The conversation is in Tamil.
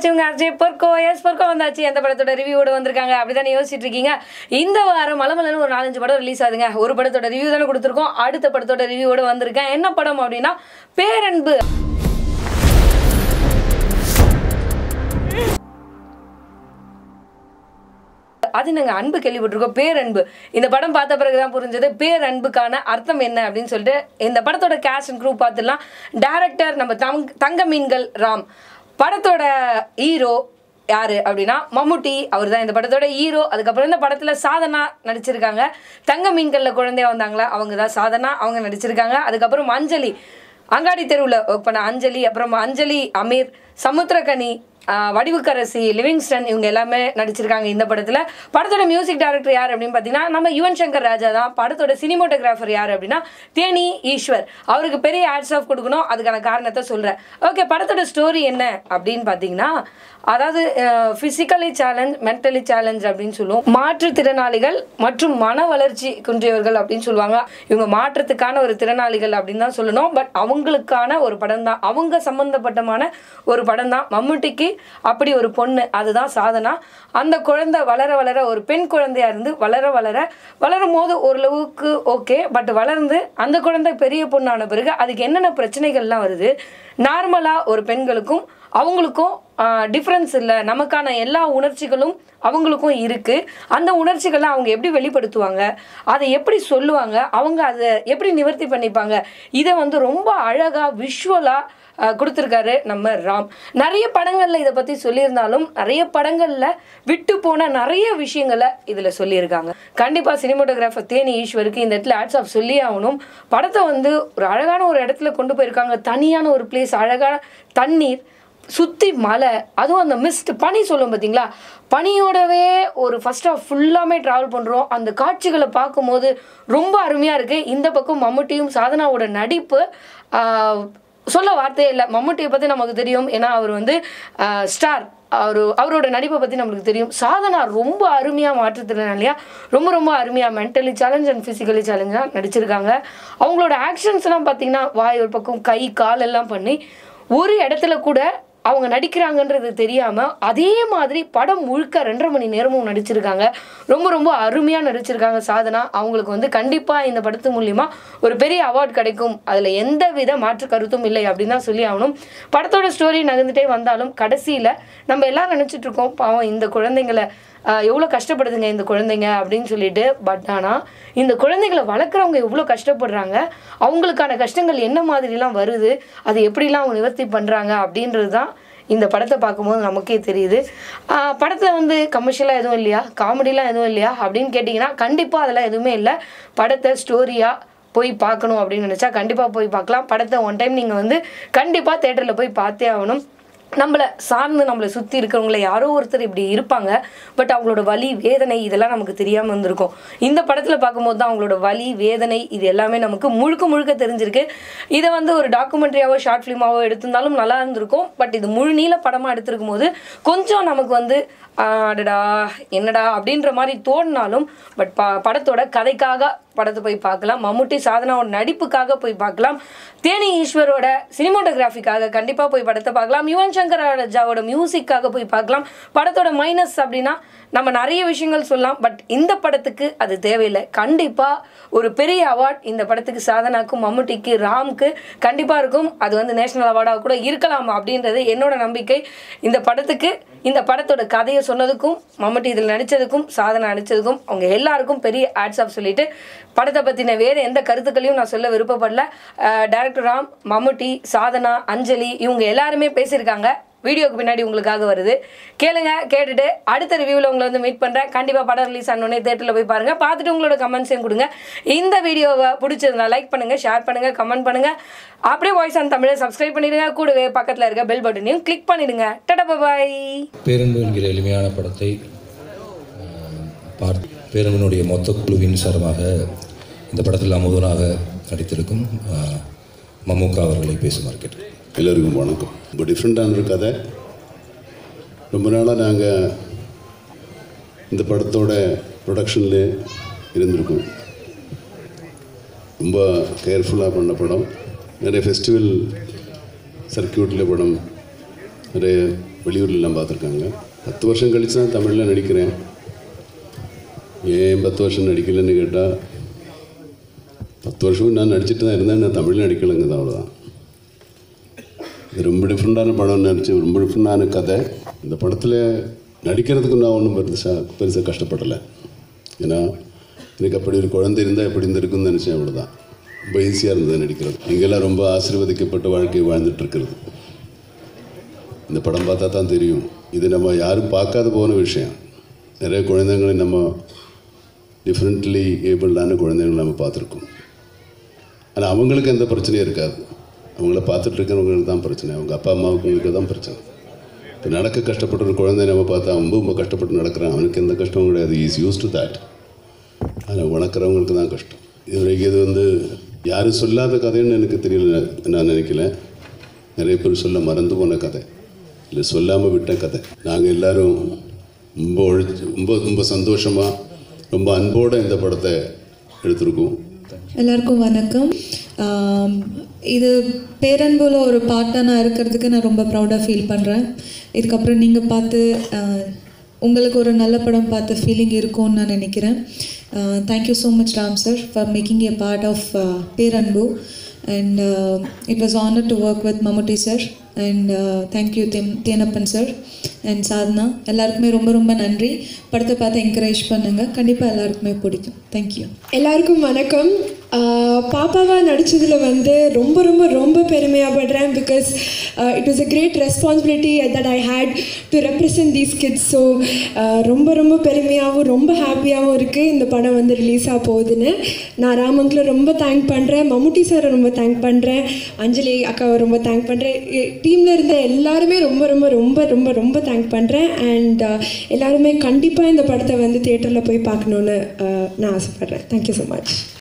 வந்தாச்சு உங்க அஜய் பொற்கோ எஸ் பொற்கோ வந்தாச்சு எந்த படத்தோட ரிவ்யூவோட வந்திருக்காங்க. அப்படிதானே யோசிச்சுட்டு இருக்கீங்க இந்த வாரம் மலமலன்னு ஒரு நாலஞ்சு படம் ரிலீஸ் ஆகுதுங்க. ஒரு படத்தோட ரிவ்யூ தானே கொடுத்துருக்கோம். அடுத்த படத்தோட ரிவ்யூவோட வந்திருக்கேன். என்ன படம் அப்படின்னா பேரன்பு. அது நாங்கள் அன்பு கேள்விப்பட்டிருக்கோம். பேரன்பு. இந்த படம் பார்த்த பிறகு தான் புரிஞ்சது. பேரன்புக்கான அர்த்தம் என்ன அப்படின்னு சொல்லிட்டு இந்த படத்தோட கேஷ் அண்ட் குரூப் பார்த்துலாம் டேரக்டர் நம்ம தங் தங்க மீன்கள் ராம். படத்தோட ஹீரோ யாரு அப்படின்னா மம்முட்டி. அவர் தான் இந்த படத்தோட ஹீரோ அதுக்கப்புறம் இந்த படத்தில் சாதனா நடிச்சிருக்காங்க. தங்க மீன்களில் குழந்தையா வந்தாங்களா? அவங்க தான் சாதனா. அவங்க நடிச்சிருக்காங்க. அதுக்கப்புறம் அஞ்சலி. அங்காடி தெருவில் ஒர்க் பண்ண அஞ்சலி அப்புறம் அஞ்சலி அமீர் சமுத்திரகனி வடிவுக்கரசி லிவிங்ஸ்டன் இவங்க எல்லாமே நடிச்சிருக்காங்க இந்த படத்தில். படத்தோட மியூசிக் டைரக்டர் யார் அப்படின்னு பார்த்தீங்கன்னா நம்ம யுவன் சங்கர் ராஜா தான். படத்தோட சினிமோட்டோகிராஃபர் யார் அப்படின்னா தேனி ஈஸ்வர். அவருக்கு பெரிய ஆட்ஸ் ஆஃப் கொடுக்கணும் அதுக்கான காரணத்தை சொல்கிறேன் ஓகே படத்தோட ஸ்டோரி என்ன அப்படின்னு பார்த்தீங்கன்னா அதாவது ஃபிசிக்கலி சேலஞ்ச் மென்டலி சேலஞ்ச் அப்படின்னு சொல்லுவோம். மாற்றுத்திறனாளிகள் மற்றும் மன வளர்ச்சி குன்றியவர்கள் அப்படின்னு சொல்லுவாங்க. இவங்க மாற்றத்துக்கான ஒரு திறனாளிகள் அப்படின்னு தான் சொல்லணும். பட் அவங்களுக்கான ஒரு படம் தான் அவங்க சம்பந்தப்பட்டமான ஒரு படம் தான் மம்முட்டிக்கு அப்படி ஒரு பொண்ணு அதுதான் சாதனா. அந்த குழந்தை வளர வளர ஒரு பெண் குழந்தையாக இருந்து வளர வளர வளரும் போது ஓரளவுக்கு ஓகே பட் வளர்ந்து அந்த குழந்தை பெரிய பொண்ணான பிறகு அதுக்கு என்னென்ன பிரச்சனைகள்லாம் வருது? நார்மலாக ஒரு பெண்களுக்கும் அவங்களுக்கும் டிஃப்ரென்ஸ் இல்லை. நமக்கான எல்லா உணர்ச்சிகளும் அவங்களுக்கும் இருக்குது அந்த உணர்ச்சிகளை அவங்க எப்படி வெளிப்படுத்துவாங்க? அதை எப்படி சொல்லுவாங்க? அவங்க அதை எப்படி நிவர்த்தி பண்ணிப்பாங்க? இதை வந்து ரொம்ப அழகாக விஷுவலாக கொடுத்துருக்காரு நம்ம ராம். நிறைய படங்களில் இதை பற்றி சொல்லியிருந்தாலும் நிறைய படங்களில் விட்டு போன நிறைய விஷயங்களை இதில் சொல்லியிருக்காங்க. கண்டிப்பாக சினிமோட்டோகிராஃபர் தேனி ஈஸ்வருக்கு இந்த இடத்துல ஆட்ஸ் ஆஃப் சொல்லி ஆகணும். படத்தை வந்து ஒரு அழகான ஒரு இடத்துல கொண்டு போயிருக்காங்க. தனியான ஒரு பிளேஸ் அழகான தண்ணீர் சுற்றி மலை அதுவும் அந்த மிஸ்ட் பனி சொல்லும் பார்த்தீங்களா பனியோடவே ஒரு ஃபர்ஸ்ட் ஆஃப் ஃபுல்லாமே ட்ராவல் பண்ணுறோம் அந்த காட்சிகளை பார்க்கும்போது ரொம்ப அருமையாக இருக்குது இந்த பக்கம் மம்முட்டியும் சாதனாவோட நடிப்பு சொல்ல வார்த்தையே இல்லை. மம்முட்டியை பற்றி நமக்கு தெரியும். ஏன்னா அவர் வந்து ஸ்டார் அவர் அவரோட நடிப்பை பற்றி நம்மளுக்கு தெரியும். சாதனா ரொம்ப அருமையாக மாற்றுத்திறனாளியா ரொம்ப ரொம்ப அருமையாக மென்டலி சேலஞ்ச் அண்ட் ஃபிசிக்கலி சேலஞ்சாக நடிச்சிருக்காங்க. அவங்களோட ஆக்ஷன்ஸ்லாம் பார்த்தீங்கன்னா வாய் ஒரு பக்கம் கை கால் எல்லாம் பண்ணி ஒரு இடத்துல கூட அவங்க நடிக்கிறாங்கன்றது தெரியாமல் அதே மாதிரி படம் முழுக்க ரெண்டரை மணி நேரமும் நடிச்சிருக்காங்க. ரொம்ப ரொம்ப அருமையாக நடிச்சிருக்காங்க சாதனா. அவங்களுக்கு வந்து கண்டிப்பாக இந்த படத்து மூலிமா ஒரு பெரிய அவார்ட் கிடைக்கும். அதில் எந்த வித மாற்று கருத்தும் இல்லை அப்படின்னு தான் சொல்லி ஆகணும். படத்தோட ஸ்டோரி நகர்ந்துட்டே வந்தாலும் கடைசியில் நம்ம எல்லாம் நினச்சிட்ருக்கோம் பாவம் இந்த குழந்தைங்களை எவ்வளோ கஷ்டப்படுதுங்க இந்த குழந்தைங்க அப்படின்னு சொல்லிட்டு. பட் ஆனால் இந்த குழந்தைகளை வளர்க்குறவங்க எவ்வளோ கஷ்டப்படுறாங்க அவங்களுக்கான கஷ்டங்கள் என்ன மாதிரிலாம் வருது அது எப்படிலாம் அவங்க நிவர்த்தி பண்ணுறாங்க அப்படின்றது தான் இந்த படத்தை பார்க்கும்போது நமக்கே தெரியுது. படத்தில் வந்து கமர்ஷியலாக எதுவும் இல்லையா? காமெடிலாம் எதுவும் இல்லையா? அப்படின்னு கேட்டிங்கன்னா கண்டிப்பாக அதெல்லாம் எதுவுமே இல்லை. படத்தை ஸ்டோரியாக போய் பார்க்கணும் அப்படின்னு நினச்சா கண்டிப்பாக போய் பார்க்கலாம். படத்தை ஒன் டைம் நீங்கள் வந்து கண்டிப்பாக தேட்டரில் போய் பார்த்தே ஆகணும். நம்மளை சார்ந்து நம்மளை சுற்றி இருக்கிறவங்கள யாரோ ஒருத்தர் இப்படி இருப்பாங்க. பட் அவங்களோட வலி வேதனை இதெல்லாம் நமக்கு தெரியாமல் வந்திருக்கும் இந்த படத்தில் பார்க்கும்போது தான் அவங்களோட வலி வேதனை இது எல்லாமே நமக்கு முழுக்க முழுக்க தெரிஞ்சிருக்கு. இதை வந்து ஒரு டாக்குமெண்ட்ரியாவோ ஷார்ட் ஃபிலிமாவோ எடுத்திருந்தாலும் நல்லா இருந்திருக்கும். பட் இது முழு நீள படமாக எடுத்திருக்கும் போது கொஞ்சம் நமக்கு வந்து அடடா என்னடா அப்படின்ற மாதிரி தோணினாலும் பட் ப படத்தோட கதைக்காக படத்தை போய் பார்க்கலாம். மம்முட்டி சாதனாவோட நடிப்புக்காக போய் பார்க்கலாம். தேனி ஈஸ்வரோட சினிமோட்டோகிராஃபிக்காக கண்டிப்பாக போய் படத்தை பார்க்கலாம். யுவன் சங்கர் ராஜாவோட மியூசிக்காக போய் பார்க்கலாம். படத்தோட மைனஸ் அப்படின்னா நம்ம நிறைய விஷயங்கள் சொல்லலாம். பட் இந்த படத்துக்கு அது தேவையில்லை. கண்டிப்பாக ஒரு பெரிய அவார்ட் இந்த படத்துக்கு சாதனாக்கும் மம்முட்டிக்கு ராம்க்கு கண்டிப்பாக இருக்கும். அது வந்து நேஷனல் அவார்டாக கூட இருக்கலாம் அப்படின்றது என்னோட நம்பிக்கை. இந்த படத்துக்கு இந்த படத்தோட கதையை சொன்னதுக்கும் மம்முட்டி இதில் நடித்ததுக்கும் சாதனை நடித்ததுக்கும் அவங்க எல்லாருக்கும் பெரிய ஆட்ஸ் ஆஃப் சொல்லிட்டு படத்தை பற்றின வேறு எந்த கருத்துக்களையும் நான் சொல்ல விருப்பப்படல. டேரக்டர் ராம் மம்முட்டி சாதனா அஞ்சலி இவங்க எல்லாருமே பேசியிருக்காங்க. வீடியோக்கு பின்னாடி உங்களுக்காக வருது. கேளுங்க கேட்டுட்டு அடுத்த ரிவ்யூவில் உங்களை வந்து மீட் பண்ணுறேன் கண்டிப்பாக படம் ரிலீஸ் ஆனோடனே தேட்டரில் போய் பாருங்கள் பார்த்துட்டு உங்களோட கமெண்ட்ஸையும் கொடுங்க. இந்த வீடியோவை பிடிச்சதுனா லைக் பண்ணுங்கள் ஷேர் பண்ணுங்கள் கமெண்ட் பண்ணுங்கள் அப்படியே வாய்ஸ் ஆன் தமிழை சப்ஸ்கிரைப் பண்ணிடுங்க. கூடவே பக்கத்தில் இருக்க பெல் பட்டனையும் கிளிக் பண்ணிடுங்க. டடா பாய் என்கிற எளிமையான படத்தை பார்த்து பேரவனுடைய மொத்த குழுவின் சார்பாக இந்த படத்தில் அமுதனாக நடித்திருக்கும் மமுகா அவர்களை பேசுமாறு கேட்டு எல்லோருக்கும் வணக்கம். ரொம்ப டிஃப்ரெண்ட்டான ஒரு கதை. ரொம்ப நாளாக நாங்கள் இந்த படத்தோட ப்ரொடக்ஷனில் இருந்திருக்கோம். ரொம்ப கேர்ஃபுல்லாக பண்ண படம். நிறைய ஃபெஸ்டிவல் சர்க்கியூட்டில் படம் நிறைய வெளியூர்லாம் பார்த்துருக்காங்க. பத்து வருஷம் கழிச்சு தான் தமிழில் நடிக்கிறேன். ஏன் பத்து வருஷம் நடிக்கலன்னு கேட்டால் பத்து வருஷமும் நான் நடிச்சிட்டு தான் இருந்தேன் நான் தமிழில் நடிக்கலைங்க தான் அவ்வளோதான் இது ரொம்ப டிஃப்ரெண்ட்டான படம் நடிச்சு ரொம்ப டிஃப்ரெண்டான கதை. இந்த படத்தில் நடிக்கிறதுக்கு நான் ஒன்றும் பெருசாக பெருசாக கஷ்டப்படலை. ஏன்னா எனக்கு அப்படி ஒரு குழந்தை இருந்தால் எப்படி இருந்திருக்குன்னு நினச்சேன் அவ்வளோதான் ரொம்ப ஈஸியாக இருந்தது நடிக்கிறது. இங்கெல்லாம் ரொம்ப ஆசீர்வதிக்கப்பட்ட வாழ்க்கையை வாழ்ந்துட்டுருக்கிறது இந்த படம் பார்த்தா தான் தெரியும். இது நம்ம யாரும் பார்க்காத போன விஷயம். நிறைய குழந்தைங்களை நம்ம டிஃப்ரெண்ட்லி ஏபிள்டான குழந்தைகள் நம்ம பார்த்துருக்கோம். ஆனால் அவங்களுக்கு எந்த பிரச்சனையும் இருக்காது. அவங்கள பார்த்துட்டு இருக்கிறவங்களுக்கு தான் பிரச்சனை. அவங்க அப்பா அம்மாவுக்கு தான் பிரச்சனை. இப்போ நடக்க கஷ்டப்பட்ட ஒரு குழந்தை நம்ம பார்த்தா ரொம்ப ரொம்ப கஷ்டப்பட்டு நடக்கிறான். அவனுக்கு எந்த கஷ்டமும் கிடையாது. இஸ் யூஸ் டு தேட் ஆனால் வளர்க்குறவங்களுக்கு தான் கஷ்டம். இது வரைக்கும் இது வந்து யாரும் சொல்லாத கதைன்னு எனக்கு தெரியல. நான் நினைக்கல. நிறைய பேர் சொல்ல மறந்து போன கதை. இல்லை சொல்லாமல் விட்ட கதை. நாங்கள் எல்லாரும் ரொம்ப உழைச்சி ரொம்ப ரொம்ப சந்தோஷமாக ரொம்ப அன்போடு இந்த படத்தை எடுத்திருக்கோம். எல்லாருக்கும் வணக்கம். இது பேரன்புல ஒரு பார்ட்டாக நான் இருக்கிறதுக்கு நான் ரொம்ப ப்ரௌடாக ஃபீல் பண்ணுறேன் இதுக்கப்புறம் நீங்கள் பார்த்து உங்களுக்கு ஒரு நல்ல படம் பார்த்த ஃபீலிங் இருக்கும்னு நான் நினைக்கிறேன். Thank you so much Ram sir for making a part of Peranbu. And it was honour to work with Mammootty sir and thank you than Thenappan sir and Sadhana எல்லாருக்குமே ரொம்ப ரொம்ப நன்றி. படத்தை பார்த்து என்கரேஜ் பண்ணுங்கள் கண்டிப்பாக எல்லாருக்குமே பிடிக்கும். தேங்க்யூ எல்லாருக்கும் வணக்கம். பாப்பாவாக நடித்ததில் வந்து ரொம்ப ரொம்ப ரொம்ப பெருமையாகப்படுறேன் because it was a great responsibility that I had to represent these kids so ரொம்ப ரொம்ப பெருமையாகவும் ரொம்ப ஹாப்பியாகவும் இருக்குது இந்த படம் வந்து ரிலீஸ் ஆக போகுதுன்னு. நான் ராமங்கில் ரொம்ப தேங்க் பண்ணுறேன் மம்முட்டி சாரை ரொம்ப தேங்க் பண்ணுறேன் அஞ்சலி அக்காவை ரொம்ப தேங்க் பண்ணுறேன் டீமில் இருந்த எல்லாருமே ரொம்ப ரொம்ப ரொம்ப ரொம்ப ரொம்ப தேங்க் பண்ணுறேன் அண்ட் uh, எல்லாருமே கண்டிப்பாக இந்த படத்தை வந்து தேட்டரில் போய் பார்க்கணுன்னு uh, நான் ஆசைப்பட்றேன். Thank you so much